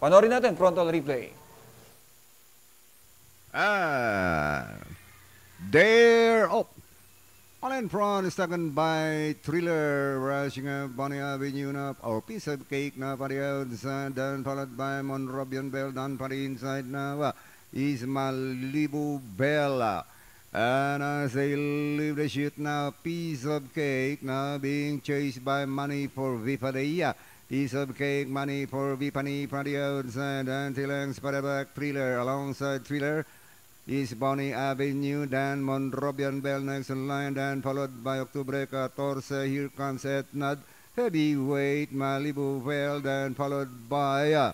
Panoorin natin, frontal replay. Ah, they're up. On in front is taken by Thriller, rushing up Bonnie Avenue up. Our piece of cake now for the outside, then followed by Monrobian Bell, down for the inside now. Is Malibu Bella. And as they leave the shoot now, piece of cake now being chased by money for Biffany. Piece of cake, money for Biffany ends for the back Thriller alongside Thriller is Bonnie Avenue, then Monrobian Bell next in line, then followed by Octubre 14. Here comes Etnad, heavyweight Malibu Bell, then followed by uh,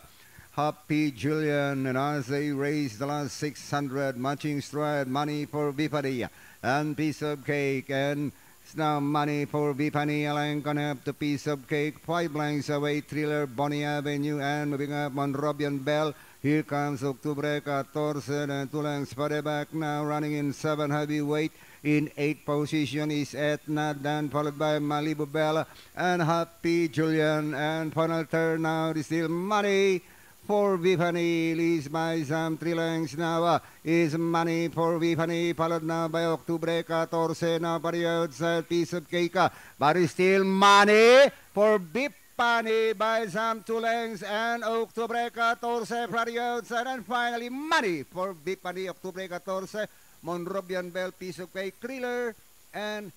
Happy Julian, and as they race the last 600, matching stride, money for Biffany, and piece of cake, and it's now money for Biffany, Alan gonna have the piece of cake, five blanks away, Thriller, Bonnie Avenue, and moving up on Monrobian Bell, here comes Octubre 14 and two lengths for the back now running in seven heavyweight. In eighth position is Etna, then followed by Malibu Bella and Happy Julian. And final turn now is still money for Biffany. Some three lengths now uh, is money for Biffany, now by Octubre 14 now for the outside piece of cake. uh, But still money for. Pani by some two lengths and October 14 from the and finally money for Biffany Octubre 14 Monrobian Bell piece of cake thriller and